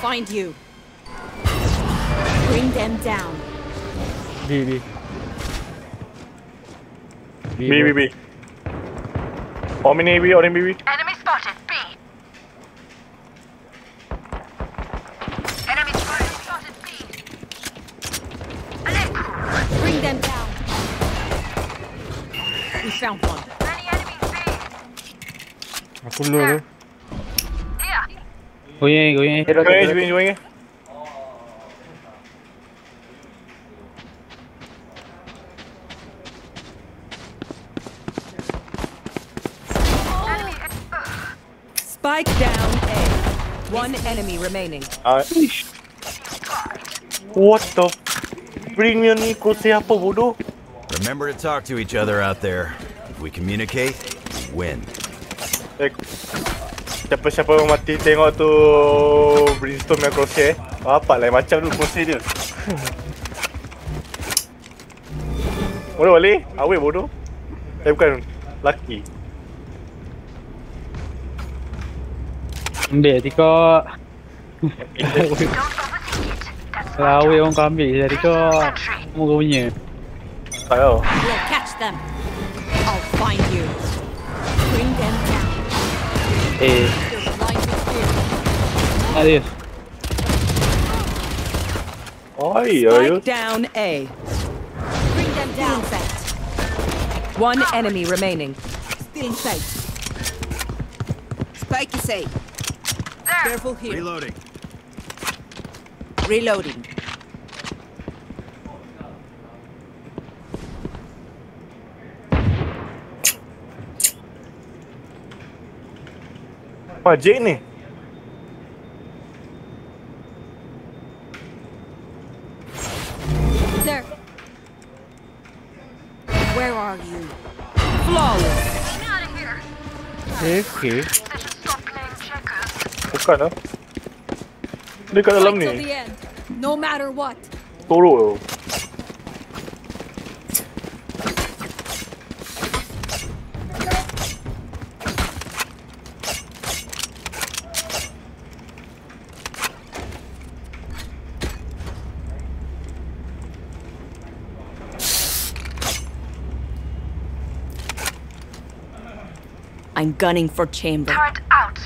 find you. Bring them down. B B B B B. How many B? Orang B B. Enemy spotted. B. Enemy spotted. Spotted B. Bring them down. We found one. Many enemies B. Aku low tu Here. Spike down A. One enemy remaining. Alright. What the? Bring me Nico siapa bodoh? Remember to talk to each other out there. If we communicate, we win. Hey. Siapa-siapa yang mati tengok tu Brimstone yang crosshair Apa lain macam tu crosshair dia Bodoh balik Awet bodoh Eh bukan Lucky Ambil Tika. Kalau awet orang kau ambil je Tika. Kamu kau punya. Tak tahu We'll catch them. I'll find you. Bring them down. Eh, ada. Oi, ayo Spike down A. Bring them down. Sight. One enemy remaining. Still in sight. Spike is safe. Careful here. Reloading. Reloading. Wah Jake ni Okay. Buka na. Dia kat dalam ni. No matter what. Torok. Gunning for chamber. Turret out.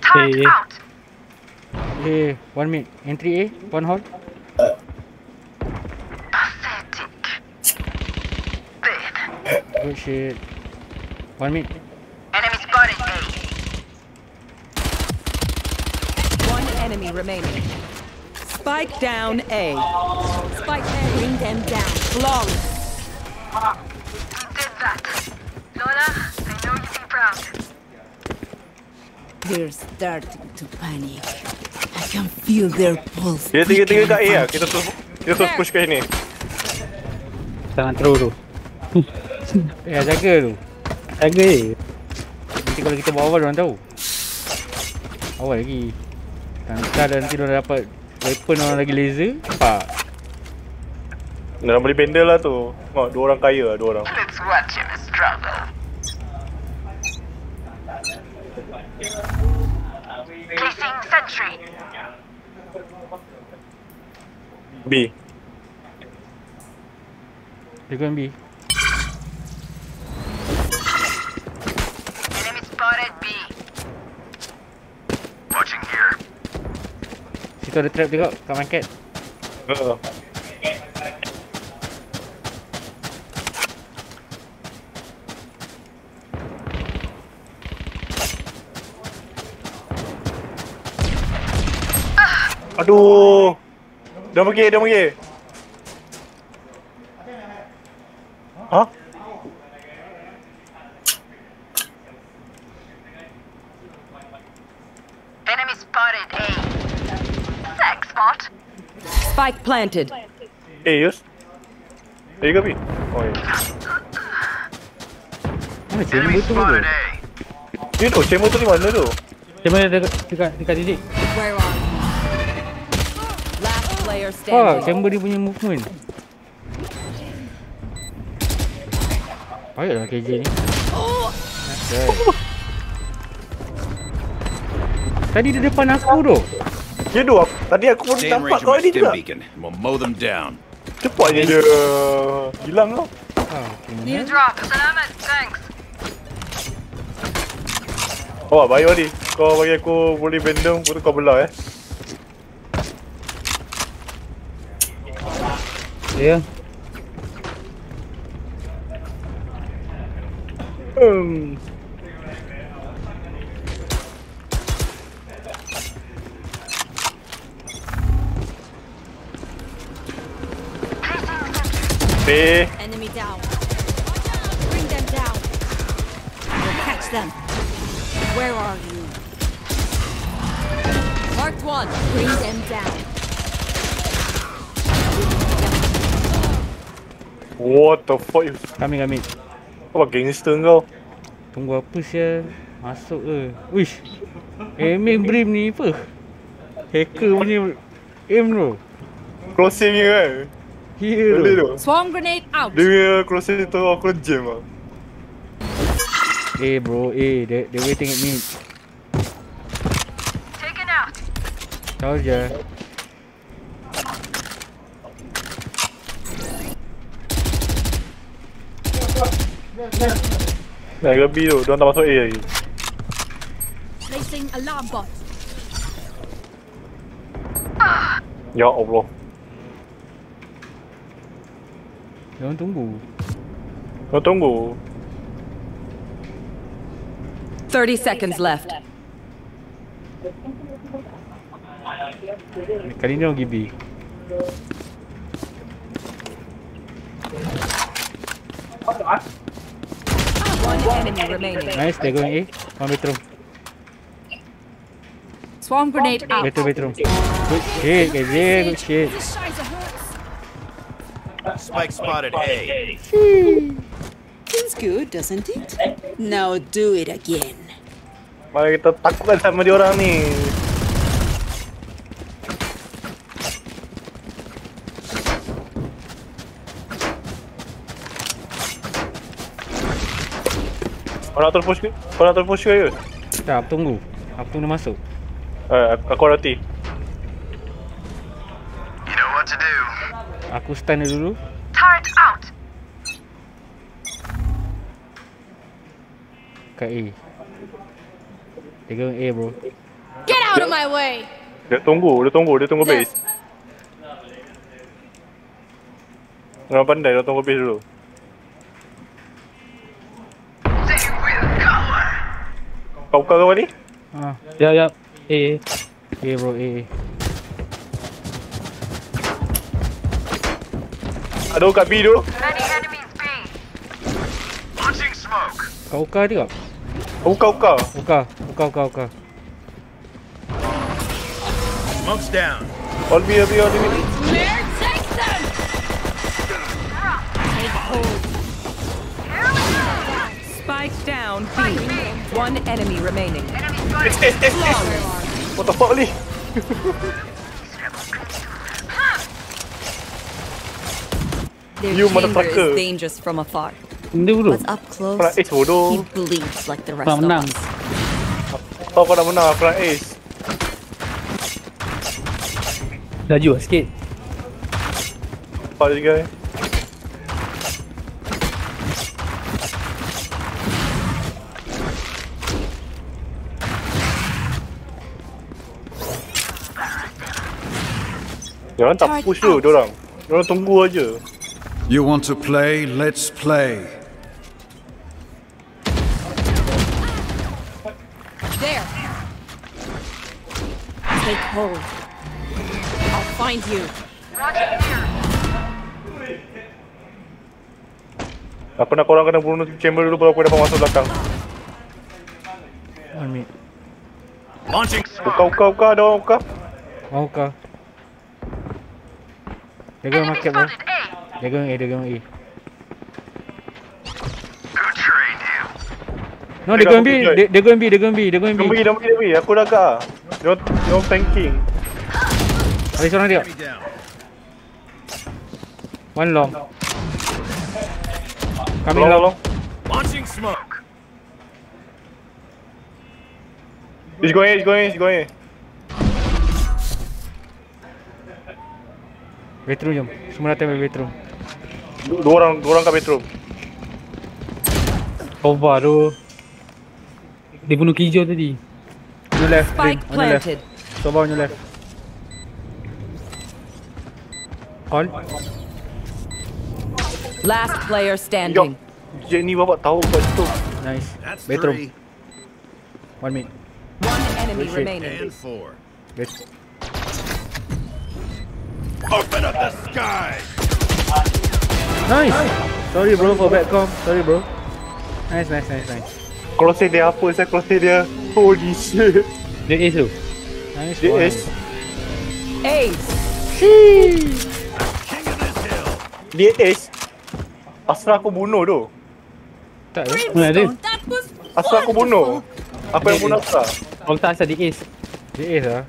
Turret Hey. out. Eh one minute. Entry A One hole. Pathetic. Dead. Good shit One mid Enemy spotted A. One enemy remaining. Spike down A. Spike there. Bring them down. Flawless. You did that. Lola, I know you'd be proud. They're starting to panic. I can feel their pulse. Kita tiga-tiga kat A quicken lah and Kita terus Kita terus push kat sini Tangan terus tu. Eh jaga tu Jaga je. Nanti kalau kita bawa awal orang tahu Awal lagi Nanti ada nanti orang dapat Weapon orang lagi laser Nampak Dalam beli bendel lah tu. Tengok dua orang kaya lah Dua orang. Let's watch him struggle. Placing sentry. B. Dia go B Enemy spotted B. Watching here. Situ ada trap juga kat market uh. Aduh Dah pergi, dah pergi Hah? Enemy spotted A. Bot. Spike planted. Eh, Yus Eh ke B? Oh ya Mana chamber tu tu Dia tu, chamber tu di mana tu? Mana dekat, dekat, dekat player Oh standing. chamber dia punya movement Payah lah KJ ni. Ada. Tadi di depan aku tu. Tu, aku- tadi aku pun nampak range of kau ni juga. beacon, we'll mow them down. Cepatnya dia hilang tau. Ah, Need a drop. Salamat. Thanks. Oh, baik tadi. Kau bagi aku boleh bendung, baru kau belah eh. Ya. Hmm. B. Enemy down. Bring them down. We'll catch them. Where are you? Marked one. Bring them down. What the fuck? you- Kami kami. Kau gangster kau. Tunggu apa sia? Masuk ke? Wish. Eh, Aiming brim ni apa? Hacker punya aim tu. Crossing ni kan. Here Boleh tu. Swarm grenade out. Dia punya crossing tu aku jam lah. Eh bro, eh they they waiting at me. Taken out. Tahu je. Nah, ke B tu. Diorang tak masuk A lagi. Placing alarm bot. Ya Allah. Tunggu. Kau tunggu. 30 seconds left. Kali ni orang enemy remaining. Nice, they're going A. One bedroom. Swarm grenade out. Bedroom, bedroom. Good shit. Good shit. Spike spotted A. Feels good, doesn't it? Now do it again. Mari kita takutkan sama dia orang ni. Kau nak terus push ke? Kau nak terus push ke? Tak, aku tunggu. Aku tunggu dia masuk. Eh, aku, aku Aku stun dia dulu. Turret out. Kat A. Dia going A bro. Get out of my way. Dia tunggu, dia tunggu, dia tunggu base. Orang pandai, dia tunggu base dulu. Kau buka kau ni? Ah, Ya ya. Eh. A bro, A. Ada orang kat B tu. Kau ukar dia tak? Kau buka, buka. Ukar, ukar, ukar, ukar. Smoke's down. All B, all B, all B. Where take them? Take hold. Spike down B. One enemy remaining. Eh, eh, eh. What the fuck ni? Their You motherfucker. is dangerous from afar. Dia dulu. What's up close? Nak ace bodoh. He bleeds like the rest Kau of us. Kau kau menang, aku nak ace. Laju lah sikit. Empat juga eh. Diorang tak push tu, diorang. Diorang tunggu aja. You want to play? Let's play. There. Take hold. I'll find you. Aku nak korang kena bunuh chamber dulu baru aku dapat masuk belakang. One minute. Launching Buka, smoke. buka, buka, ada orang buka. Mau ukar. Dia going Enemy market bro. A. Dia going A, dia going A. No, dia Dia going kat B, bukit, dia, dia going B, dia going B, dia going B. Demi, demi, demi. Aku dah agak. Diorang, diorang tanking. Ada seorang dia. One long. Kami Long, long. long. smoke. He's going in, he's going in, he's going in. Bedroom jom. Semua datang. Du- Dua orang, dua orang kat bedroom. Cover tu. Dia bunuh hijau tadi. On your left. Spike On your left. Soba on your left. Call. Last player Yo, standing. Jenny bapak tahu kat situ. Nice. Bedroom. three One mid. One enemy Good shit. remaining. and four. Bed. Open up the sky. Nice. Sorry bro for bad com. Sorry bro. Nice, nice, nice, nice. Crosshair dia apa? Saya crosshair dia. Holy shit. Dia ace tu. Nice Dia one. ace. Ace. Dia ace. Asal aku bunuh tu. Tak eh? Mana ada? Asal aku bunuh. Apa yang bunuh Asal? Kalau tak asal dia ace. Dia ace lah.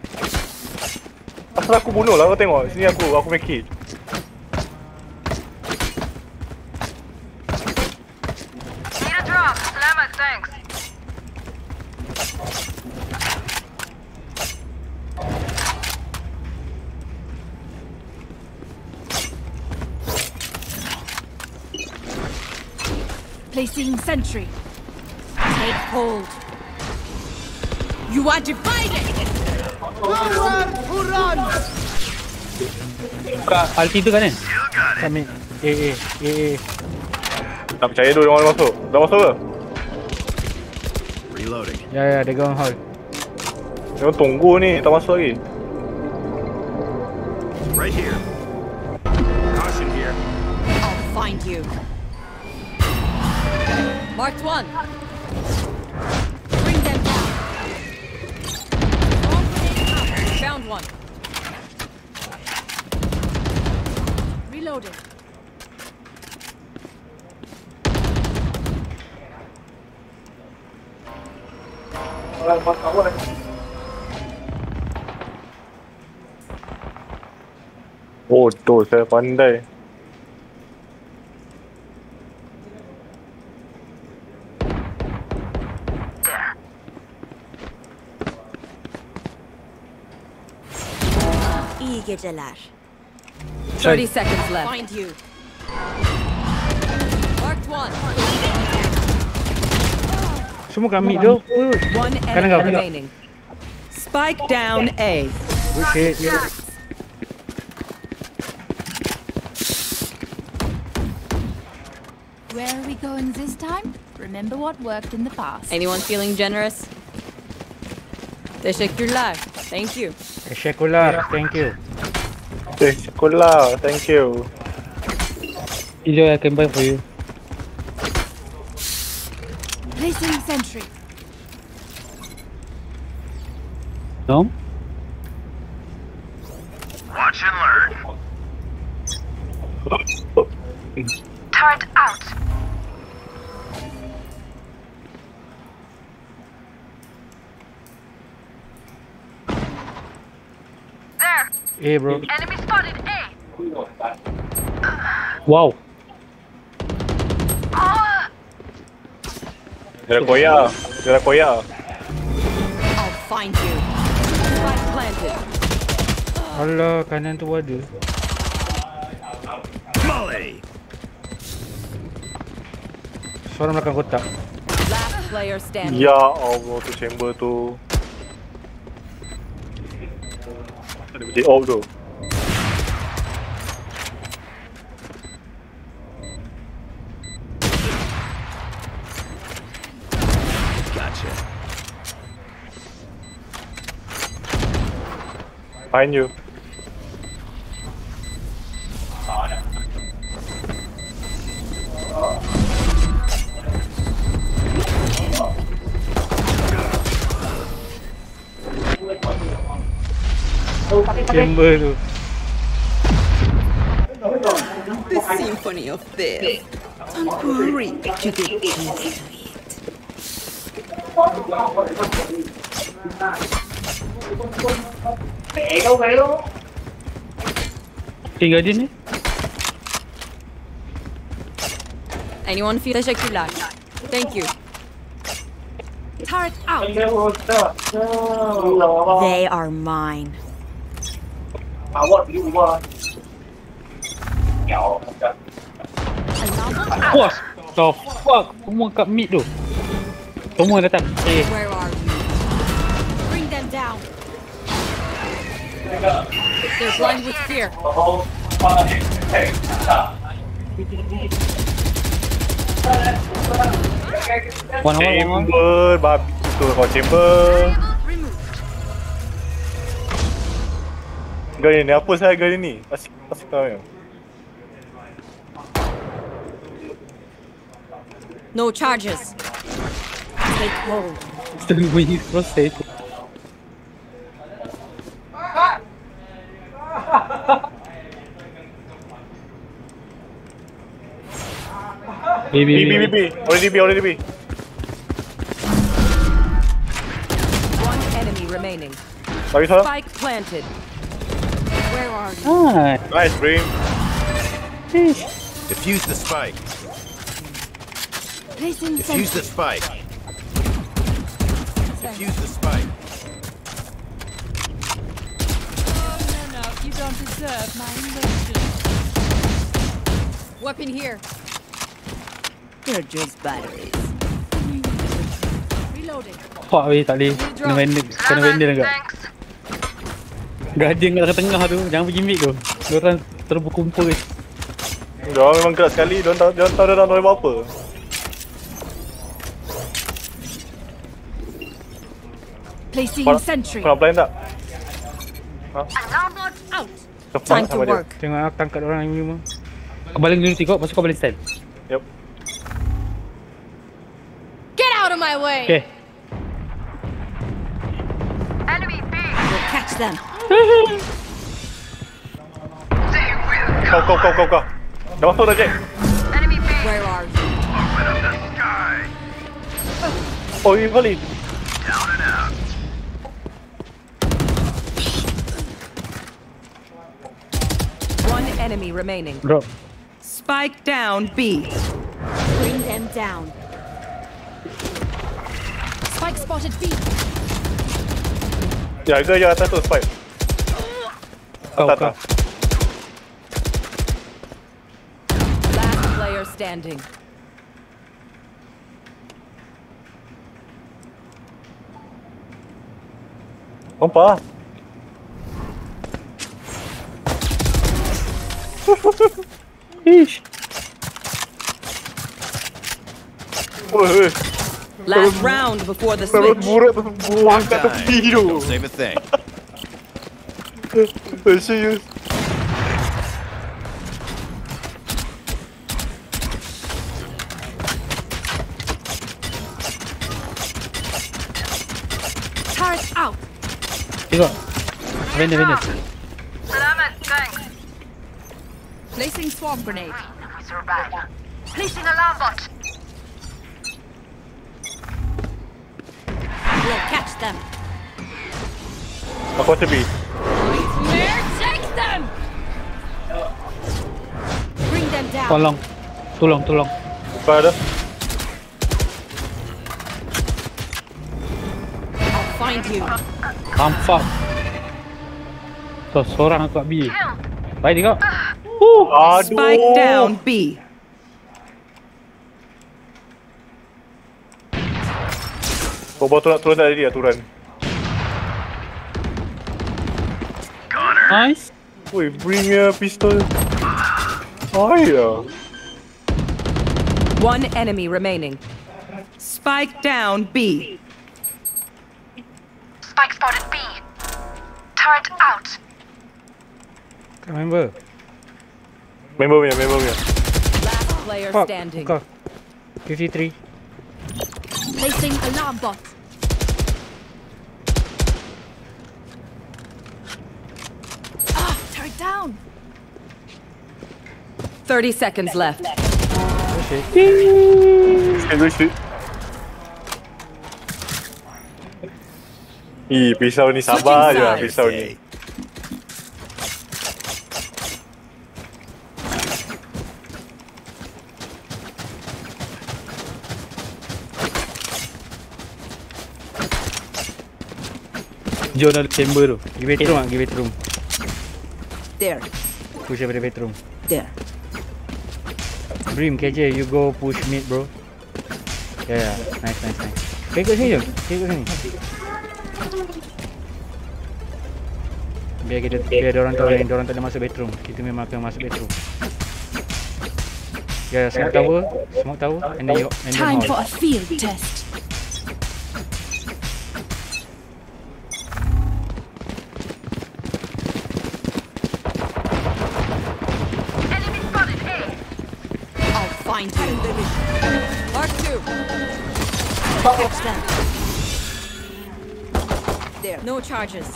Asal aku bunuh lah kau tengok. Sini aku, aku make kill. Need a drop. Salamat, thanks. Placing sentry. Take hold. You are divided. Buka ulti tu kan eh? Mid. A, A, A, A. Tak percaya tu dia orang masuk. Dah masuk ke? Reloading. Ya, ya, dia going hall. Dia tunggu ni. Tak masuk lagi. Bodoh saya pandai. İyi geceler. 30 seconds left. Find you. Marked one. Semua kat mid tu. Kanan kau. Spike down A. Good shit. Where are we going this time? Remember what worked in the past. Anyone feeling generous? Teşekkürler. Thank you. Teşekkürler. Thank you. Sekolah. Thank you. Hijau I can buy for you. Placing sentry. No? A bro. Enemy spotted. A. Wow. Koyak. Dia dah koyak. I'll find you. Spike planted. Alah, kanan tu ada. Molly. Seorang belakang kotak. Last player standing. Ya Allah tu chamber tu. They all. Gotcha. You. Chamber tu. The symphony of death. Don't worry, you get used to it. King Guardian ni? Anyone feel Teşekkürler. Thank you. Turret out. They are mine. Wah, the fuck? Semua kat mid tu. Semua datang. Eh, Where are you? Bring them down. They're blind with fear. one on one, one on one. Chamber, babi tu kau chamber. Kau ni, apa saya kau ni? Asik, asik kau ya. No charges. Take hold. Setengah bunyi proses tu. B, B, B, B, B. Already B, already B. One enemy remaining. Spike planted. Where are you? Ah, Nice, Brim. Defuse the spike. Placing Defuse the spike. Defuse the spike. No, no, you don't deserve my emotions. Weapon here. They're just batteries. Reloading. fuck weh, tak boleh. Kena vendor, kena vendor agak. Guardian kat tengah tu, jangan pergi mid tu. Diorang terberkumpul. Diorang memang keras sekali. Diorang tahu diorang tahu diorang nak buat apa. Placing Kau sentry. kau nak blind tak? Cepat Time to dia. work. Tengok aku tangkap orang yang lima. Kau baling dulu tengok, lepas tu kau baling stand. Yup. Get out of my way. Okay. Enemy B. We'll catch them. go, go, go, go, go. Đóng phương lên chị. Where are you? Oh, Ôi, invalid. One enemy remaining. Bro. Spike down B. Bring them down. Spike spotted B. Yeah, I go, yeah, that's a spike. Oh, Pałka. Last player standing. Opa! Iş. Last round before the switch. Burada. Save a thing. Where she is? Turret out. Here. vende, vende. Placing swarm grenade. We survive. Placing alarm bot. We'll catch them. I got to be. Where take them? Bring them down. Tolong. Tolong, tolong. Kau ada? I'll find you. So, seorang aku kat B. Baik tengok. Aduh. Spike down B. Kau bawa tu nak turun tak dia turun. Nice. Woi, bring your pistol. Oh ya. One enemy remaining. Spike down B. Spike spotted B. Turret out. Kau member. Member punya, member punya. Last player Fuck. standing. Kau. 53. Placing alarm bot. down. 30 seconds left. Okay. Ih, pisau ni sabar je lah pisau ni. Journal chamber tu. Give it room, ah, give it room. There. Push daripada bedroom. There. Brim, KJ, you go push mid bro. Yeah, yeah. Nice, nice, nice. Okay, ikut sini je. Okay, ikut sini. Biar kita, biar orang tahu yang orang tak ada masuk bedroom. Kita memang akan masuk bedroom. Yeah, smoke tower, smoke tower, and then you, and then Time for a field test. There. No charges.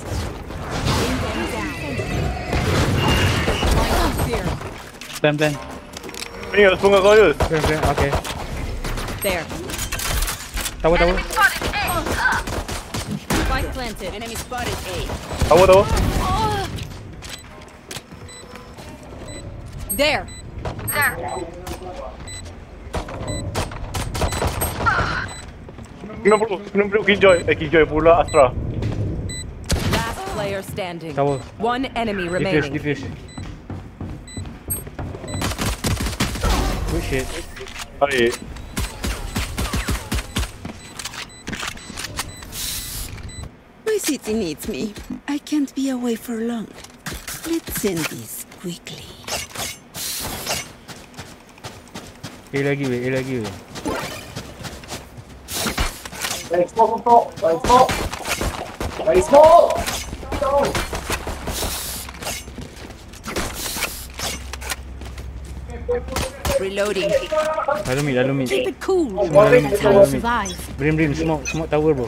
Plan, plan. Bring your phone call Okay. There. Tower, tower. Spike planted. Enemy spotted A. Tower, tower. There. There. Μην μπλοκ, μην μπλοκ, εκεί και η. Last player standing. One enemy remaining. Defuse, defuse. Push it. Sorry. My city needs me. I can't be away for long. Let's send this quickly. Ele aqui, ele aqui. Wait, small, small, wait, small. Wait, small! Go! Reloading. Lalu mid, lalu mid. Keep it cool. Oh, lalu mid, lalu mid. Brim, brim, smoke, smoke tower bro.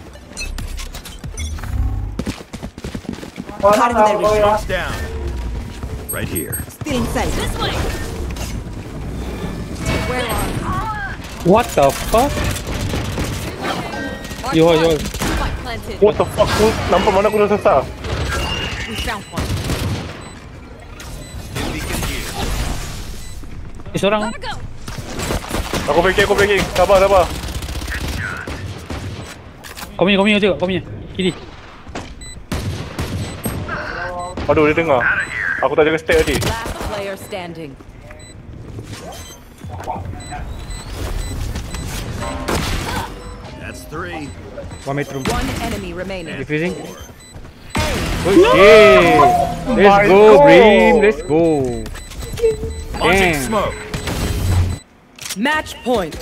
Shots down. Right here. Still inside. This way. Where are? What the fuck? You? Yo, yo. Planted. What the fuck? Aku nampak mana aku dah sesat. We. Eh, seorang. Aku breaking, aku breaking. Sabar, sabar. Kau punya, kau punya juga. Kau punya. Kiri. Aduh, dia dengar. Aku tak jaga step tadi. Last player standing. One. One enemy remaining. Defusing. Good. Let's go, goal. Bream. Let's go. Damn. Match point.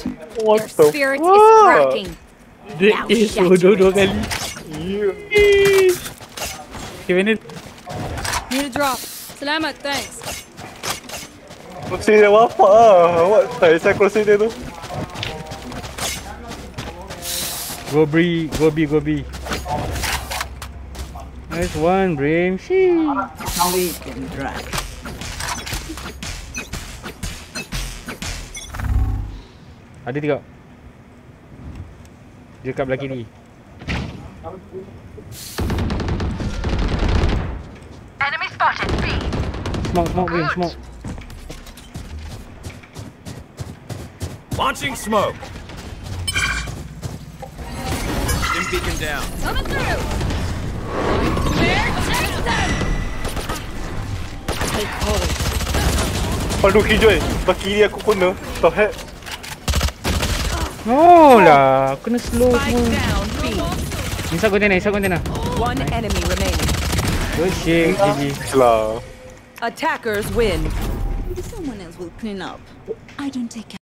What Your the spirit fuck? is cracking. Now is Ododo Valley. You. Given it. Need a drop. Salamat, thanks. Kursi dia apa? Awak. Go B, go B, go B. Nice one, Brim. Sheesh. Sweet and dry. Ada tiga. Dia kat belah kiri. Enemy spotted B. Smoke, smoke, Brim, smoke. Launching smoke. Beacon down. Coming through. There, take them. Take hold. Aduh, Killjoy. Sebelah kiri aku kena. The heck? No lah, kena slow Spike semua. down B. Inside container, inside container. One enemy remaining. Good shit, GG. Lah. Attackers win. Maybe Someone else will clean up. I don't take